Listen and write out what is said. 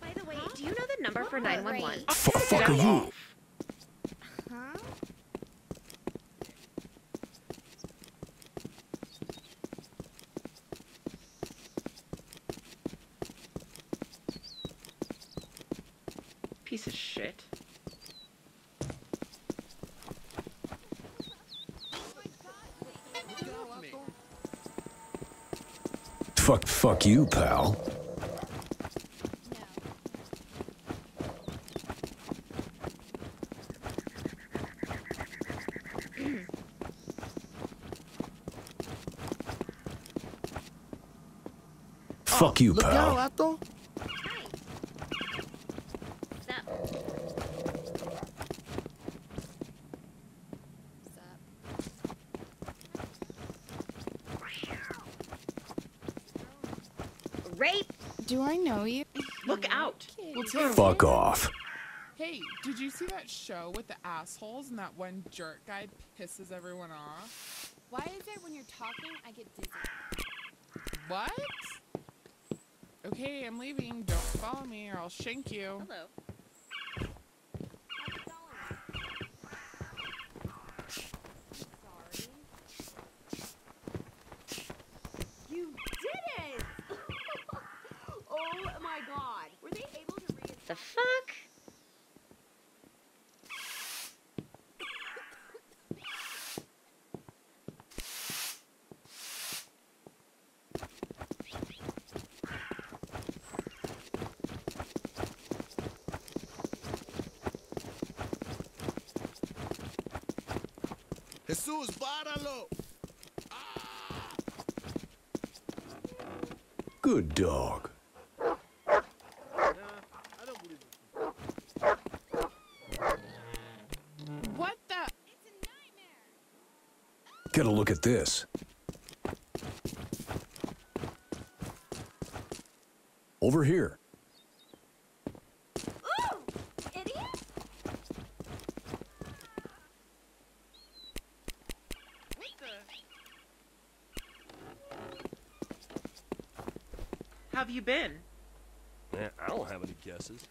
By the way, do you know the number for 911? Fuck are you? Piece of shit. Fuck fuck you, pal. Fuck oh, you, Look pal. out, Ato. Rape! Do I know you? Look out! Well, Fuck off. Hey, did you see that show with the assholes and that one jerk guy pisses everyone off? Why is it when you're talking I get dizzy? What? Okay, I'm leaving. Don't follow me or I'll shank you. Hello. The fuck? Jesus, páralo. Ah! Good dog. What the? Get a look at this. Over here. Ooh! Idiot! How have you been? Eh, I don't have any guesses.